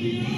Amen.